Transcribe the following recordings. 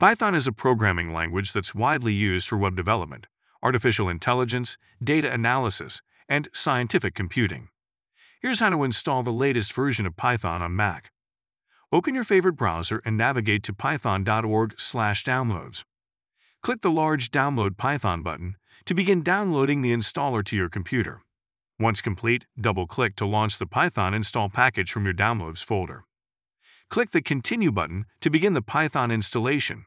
Python is a programming language that's widely used for web development, artificial intelligence, data analysis, and scientific computing. Here's how to install the latest version of Python on Mac. Open your favorite browser and navigate to python.org/downloads. Click the large Download Python button to begin downloading the installer to your computer. Once complete, double-click to launch the Python install package from your Downloads folder. Click the Continue button to begin the Python installation.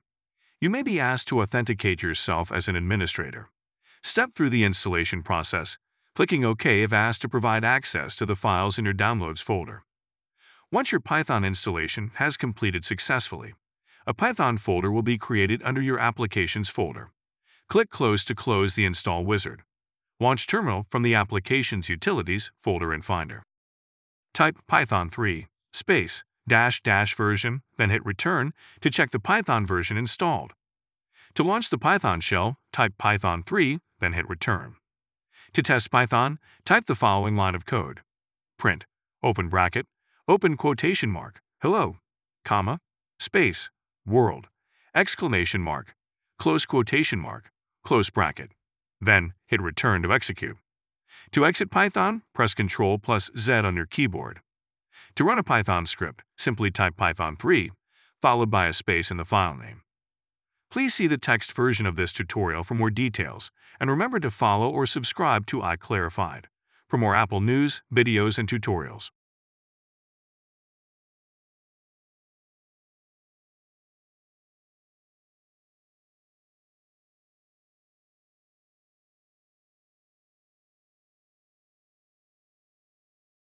You may be asked to authenticate yourself as an administrator. Step through the installation process, clicking OK if asked to provide access to the files in your Downloads folder. Once your Python installation has completed successfully, a Python folder will be created under your Applications folder. Click Close to close the install wizard. Launch Terminal from the Applications Utilities folder in Finder. Type Python 3 space dash dash version, then hit Return to check the Python version installed. To launch the Python shell, type Python 3, then hit Return. To test Python, type the following line of code. Print, open bracket, open quotation mark, hello, comma, space, world, exclamation mark, close quotation mark, close bracket. Then hit return to execute. To exit Python, press Ctrl plus Z on your keyboard. To run a Python script, simply type Python 3, followed by a space in the file name. Please see the text version of this tutorial for more details, and remember to follow or subscribe to iClarified for more Apple news, videos, and tutorials.